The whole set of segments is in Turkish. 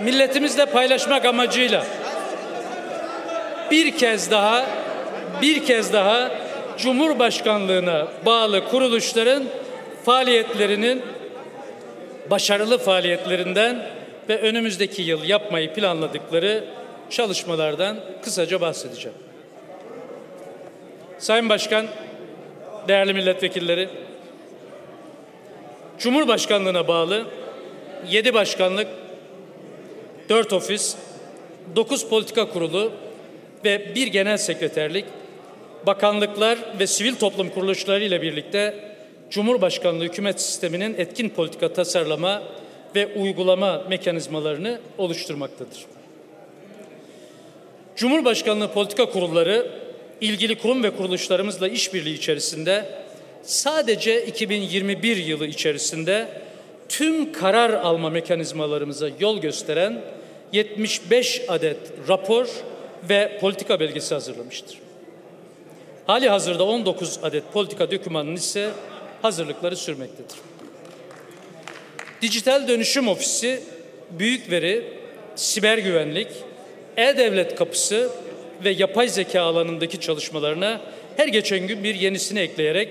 milletimizle paylaşmak amacıyla bir kez daha bir kez daha Cumhurbaşkanlığına bağlı kuruluşların faaliyetlerinin başarılı faaliyetlerinden ve önümüzdeki yıl yapmayı planladıkları çalışmalardan kısaca bahsedeceğim. Sayın Başkan, değerli milletvekilleri, Cumhurbaşkanlığına bağlı 7 başkanlık, 4 ofis, 9 politika kurulu ve bir genel sekreterlik, bakanlıklar ve sivil toplum kuruluşları ile birlikte Cumhurbaşkanlığı hükümet sisteminin etkin politika tasarlama ve uygulama mekanizmalarını oluşturmaktadır. Cumhurbaşkanlığı politika kurulları ilgili kurum ve kuruluşlarımızla işbirliği içerisinde sadece 2021 yılı içerisinde tüm karar alma mekanizmalarımıza yol gösteren 75 adet rapor ve politika belgesi hazırlamıştır. Hali hazırda 19 adet politika dokümanının ise hazırlıkları sürmektedir. Dijital Dönüşüm Ofisi, büyük veri, siber güvenlik, e-devlet kapısı ve yapay zeka alanındaki çalışmalarına her geçen gün bir yenisini ekleyerek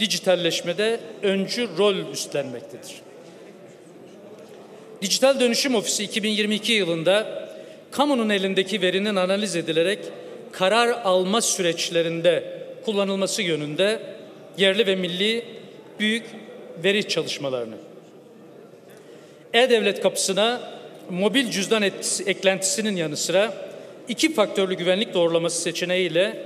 dijitalleşmede öncü rol üstlenmektedir. Dijital Dönüşüm Ofisi 2022 yılında kamunun elindeki verinin analiz edilerek karar alma süreçlerinde kullanılması yönünde yerli ve milli büyük veri çalışmalarını e-Devlet kapısına mobil cüzdan eklentisinin yanı sıra iki faktörlü güvenlik doğrulaması seçeneğiyle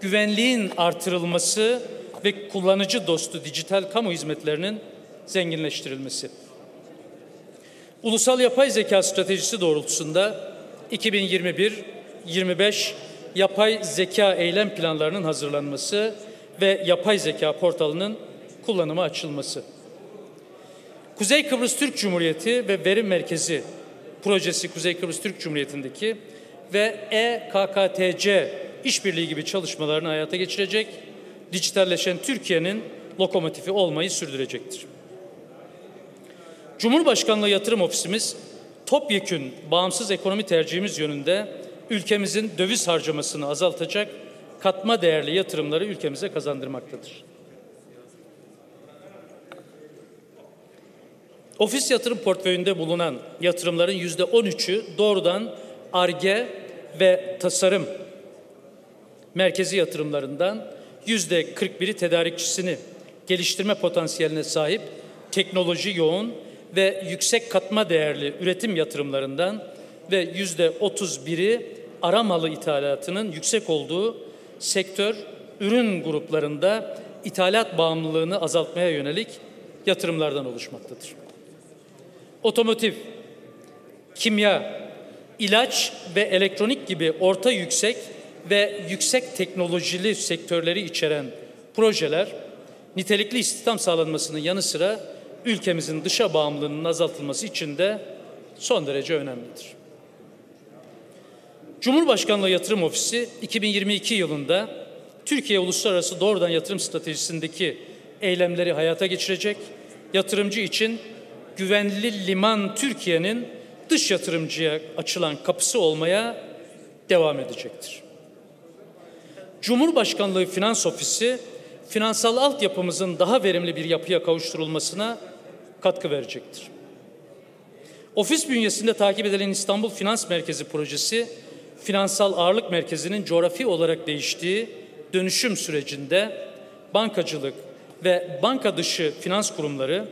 güvenliğin artırılması ve kullanıcı dostu dijital kamu hizmetlerinin zenginleştirilmesi. Ulusal Yapay Zeka Stratejisi doğrultusunda 2021-25 yapay zeka eylem planlarının hazırlanması ve yapay zeka portalının kullanıma açılması. Kuzey Kıbrıs Türk Cumhuriyeti ve Verim Merkezi projesi Kuzey Kıbrıs Türk Cumhuriyeti'ndeki ve EKKTC işbirliği gibi çalışmalarını hayata geçirecek, dijitalleşen Türkiye'nin lokomotifi olmayı sürdürecektir. Cumhurbaşkanlığı Yatırım Ofisimiz topyekün bağımsız ekonomi tercihimiz yönünde ülkemizin döviz harcamasını azaltacak katma değerli yatırımları ülkemize kazandırmaktadır. Ofis yatırım portföyünde bulunan yatırımların yüzde 13'ü doğrudan ARGE ve tasarım merkezi yatırımlarından yüzde 41'i tedarikçisini geliştirme potansiyeline sahip teknoloji yoğun ve yüksek katma değerli üretim yatırımlarından ve yüzde 31'i ara malı ithalatının yüksek olduğu sektör ürün gruplarında ithalat bağımlılığını azaltmaya yönelik yatırımlardan oluşmaktadır. Otomotiv, kimya, ilaç ve elektronik gibi orta yüksek ve yüksek teknolojili sektörleri içeren projeler nitelikli istihdam sağlanmasının yanı sıra ülkemizin dışa bağımlılığının azaltılması için de son derece önemlidir. Cumhurbaşkanlığı Yatırım Ofisi 2022 yılında Türkiye Uluslararası Doğrudan Yatırım Stratejisi'ndeki eylemleri hayata geçirecek, yatırımcı için güvenli liman Türkiye'nin dış yatırımcıya açılan kapısı olmaya devam edecektir. Cumhurbaşkanlığı Finans Ofisi finansal altyapımızın daha verimli bir yapıya kavuşturulmasına katkı verecektir. Ofis bünyesinde takip edilen İstanbul Finans Merkezi projesi, finansal ağırlık merkezinin coğrafi olarak değiştiği dönüşüm sürecinde bankacılık ve banka dışı finans kurumları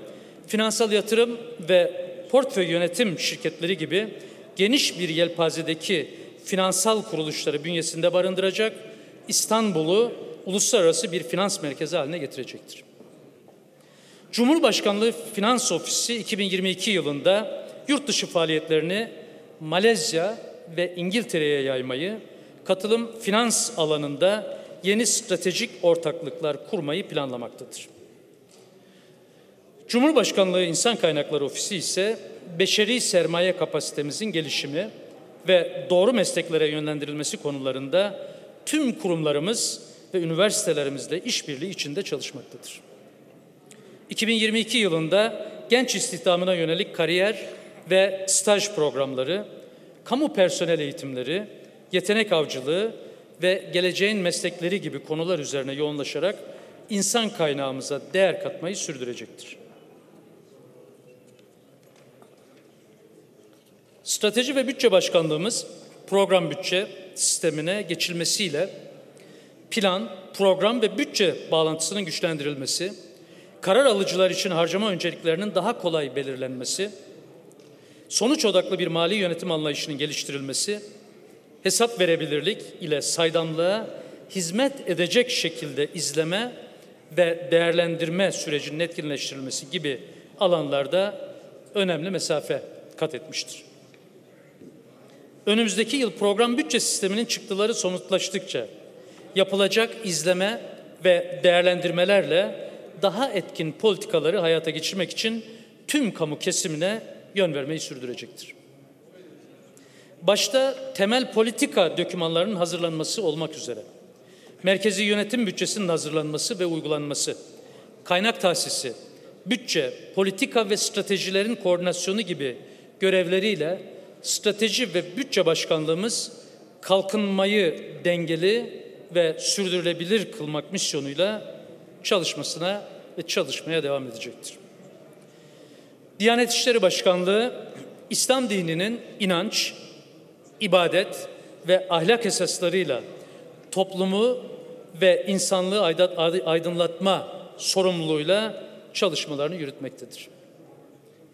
finansal yatırım ve portföy yönetim şirketleri gibi geniş bir yelpazedeki finansal kuruluşları bünyesinde barındıracak İstanbul'u uluslararası bir finans merkezi haline getirecektir. Cumhurbaşkanlığı Finans Ofisi 2022 yılında yurt dışı faaliyetlerini Malezya ve İngiltere'ye yaymayı, katılım finans alanında yeni stratejik ortaklıklar kurmayı planlamaktadır. Cumhurbaşkanlığı İnsan Kaynakları Ofisi ise beşeri sermaye kapasitemizin gelişimi ve doğru mesleklere yönlendirilmesi konularında tüm kurumlarımız ve üniversitelerimizle işbirliği içinde çalışmaktadır. 2022 yılında genç istihdamına yönelik kariyer ve staj programları, kamu personel eğitimleri, yetenek avcılığı ve geleceğin meslekleri gibi konular üzerine yoğunlaşarak insan kaynağımıza değer katmayı sürdürecektir. Strateji ve Bütçe Başkanlığımız program bütçe sistemine geçilmesiyle plan, program ve bütçe bağlantısının güçlendirilmesi, karar alıcılar için harcama önceliklerinin daha kolay belirlenmesi, sonuç odaklı bir mali yönetim anlayışının geliştirilmesi, hesap verebilirlik ile saydamlığa hizmet edecek şekilde izleme ve değerlendirme sürecinin etkinleştirilmesi gibi alanlarda önemli mesafe kat etmiştir. Önümüzdeki yıl program bütçe sisteminin çıktıları somutlaştıkça yapılacak izleme ve değerlendirmelerle daha etkin politikaları hayata geçirmek için tüm kamu kesimine yön vermeyi sürdürecektir. Başta temel politika dokümanlarının hazırlanması olmak üzere, merkezi yönetim bütçesinin hazırlanması ve uygulanması, kaynak tahsisi, bütçe, politika ve stratejilerin koordinasyonu gibi görevleriyle strateji ve bütçe başkanlığımız kalkınmayı dengeli ve sürdürülebilir kılmak misyonuyla çalışmasına ve çalışmaya devam edecektir. Diyanet İşleri Başkanlığı İslam dininin inanç, ibadet ve ahlak esaslarıyla toplumu ve insanlığı aydınlatma sorumluluğuyla çalışmalarını yürütmektedir.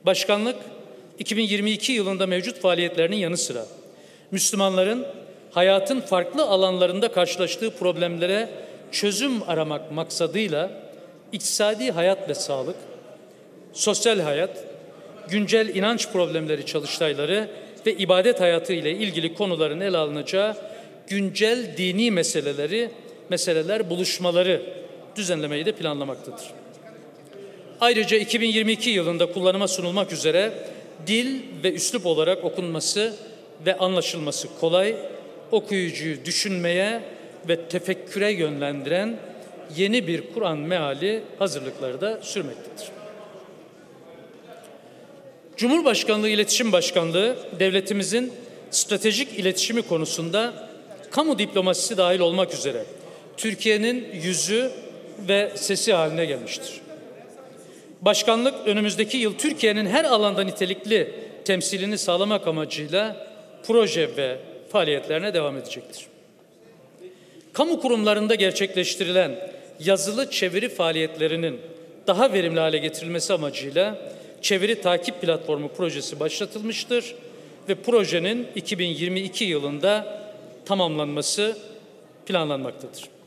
Başkanlık 2022 yılında mevcut faaliyetlerinin yanı sıra Müslümanların hayatın farklı alanlarında karşılaştığı problemlere çözüm aramak maksadıyla iktisadi hayat ve sağlık, sosyal hayat, güncel inanç problemleri çalıştayları ve ibadet hayatı ile ilgili konuların ele alınacağı güncel dini meseleleri, meseleler buluşmaları düzenlemeyi de planlamaktadır. Ayrıca 2022 yılında kullanıma sunulmak üzere dil ve üslup olarak okunması ve anlaşılması kolay, okuyucuyu düşünmeye ve tefekküre yönlendiren yeni bir Kur'an meali hazırlıkları da sürmektedir. Cumhurbaşkanlığı İletişim Başkanlığı devletimizin stratejik iletişimi konusunda kamu diplomasisi dahil olmak üzere Türkiye'nin yüzü ve sesi haline gelmiştir. Başkanlık önümüzdeki yıl Türkiye'nin her alanda nitelikli temsilini sağlamak amacıyla proje ve faaliyetlerine devam edecektir. Kamu kurumlarında gerçekleştirilen yazılı çeviri faaliyetlerinin daha verimli hale getirilmesi amacıyla çeviri takip platformu projesi başlatılmıştır ve projenin 2022 yılında tamamlanması planlanmaktadır.